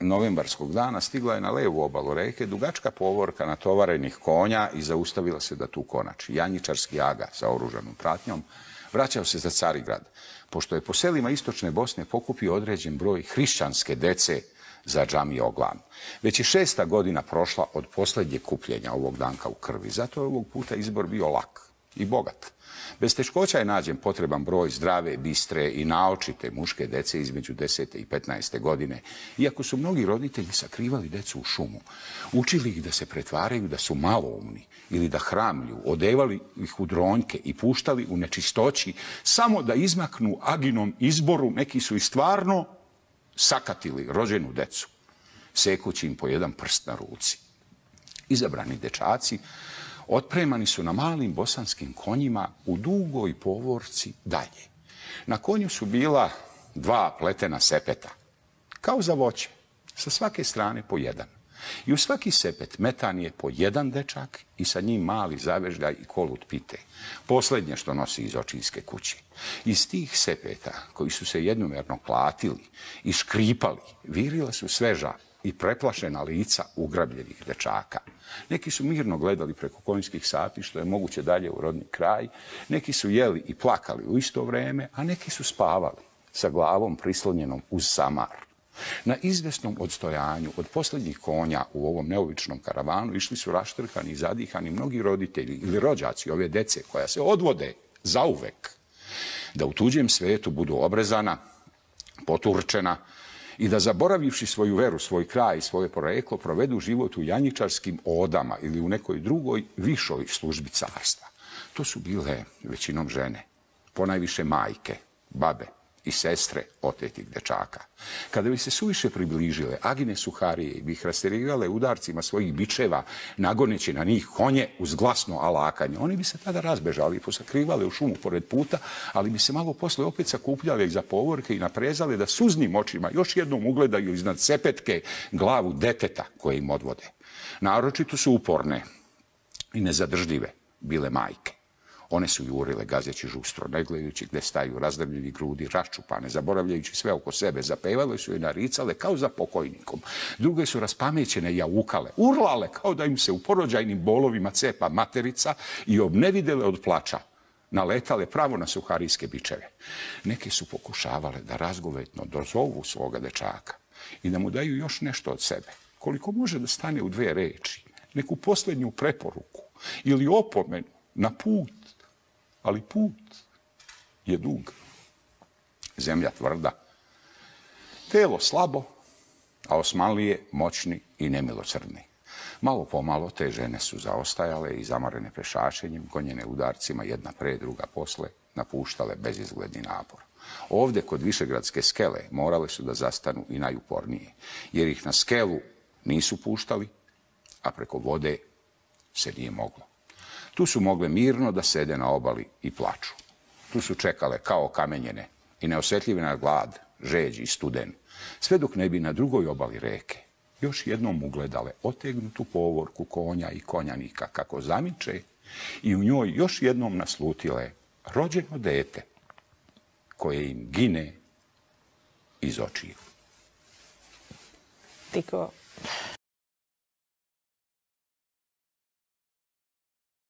novembarskog dana stigla je na levu obalu reke dugačka povorka natovarenih konja i zaustavila se da tu konači. Janjičarski aga sa oružanom pratnjom vraćao se za Carigrad, pošto je po selima Istočne Bosne pokupio određen broj hrišćanske dece za džami Oglan. Već je šesta godina prošla od posljednje kupljenja ovog danka u krvi, zato je ovog puta izbor bio lak i bogat. Bez teškoća je nađen potreban broj zdrave, bistre i naočite muške dece između 10. i 15. godine, iako su mnogi roditelji sakrivali decu u šumu. Učili ih da se pretvaraju da su maloumni ili da hramlju, odevali ih u dronjke i puštali u nečistoći samo da izmaknu aginom izboru, neki su i stvarno sakatili rođenu decu, sekući im po jedan prst na ruci. Izabrani dečaci otpremani su na malim bosanskim konjima u dugoj povorci dalje. Na konju su bila dva pletena sepeta, kao za voće, sa svake strane po jedan. I u svaki sepet metan je po jedan dečak i sa njim mali zavežljaj i kolut pite. Posljednje što nosi iz očinske kuće. Iz tih sepeta koji su se jednomerno klatili i škripali, virila su sveža i preplašena lica ugrabljenih dečaka. Neki su mirno gledali preko konjskih sati, što je moguće dalje u rodni kraj. Neki su jeli i plakali u isto vreme, a neki su spavali sa glavom prislonjenom uz samar. Na izvesnom odstojanju od posljednjih konja u ovom neobičnom karavanu išli su raštrkani i zadihani mnogi roditelji ili rođaci ove dece koja se odvode zauvek da u tuđem svetu budu obrezana, poturčena, i da zaboravivši svoju veru, svoj kraj i svoje poreklo, provedu život u janjičarskim odama ili u nekoj drugoj višoj službi carstva. To su bile većinom žene, ponajviše majke, babe, i sestre otetih dečaka. Kada bi se suviše približile, Agine Suharije bi ih rasterirale udarcima svojih bičeva, nagoneći na njih konje uz glasno alakanje, oni bi se tada razbežali i posakrivali u šumu pored puta, ali bi se malo posle opet sakupljali za povorke i naprezali da suznim očima još jednom ugledaju iznad sepetke glavu deteta koje im odvode. Naročito su uporne i nezadržljive bile majke. One su jurile gazeći žustro, ne gledajući gde staju razdrbljivi grudi, raščupane, zaboravljajući sve oko sebe, zapevale su i naricale kao za pokojnikom. Druge su raspamećene jaukale, urlale kao da im se u porođajnim bolovima cepa materica i obnevidele od plača naletale pravo na suharijske bičeve. Neke su pokušavale da razgovetno dozovu svoga dečaka i da mu daju još nešto od sebe, koliko može da stane u dve reči, neku posljednju preporuku ili opomenu na put ali put je dug. Zemlja tvrda, telo slabo, a osmanlije moćni i nemilosrdni. Malo po malo te žene su zaostajale i zamorene pešačenjem, gonjene udarcima jedna pre druga posle, napuštale bezizgledni napor. Ovde, kod Višegradske skele, morale su da zastanu i najupornije, jer ih na skelu nisu puštali, a preko vode se nije moglo. Tu su mogle mirno da sede na obali i plaču. Tu su čekale kao kamenjene i neosjetljive na glad, žeđ i studen, sve dok ne bi na drugoj obali reke još jednom ugledale otegnutu povorku konja i konjanika kako zamiče i u njoj još jednom naslutile rođeno dete koje im gine iz očiju. Tiko,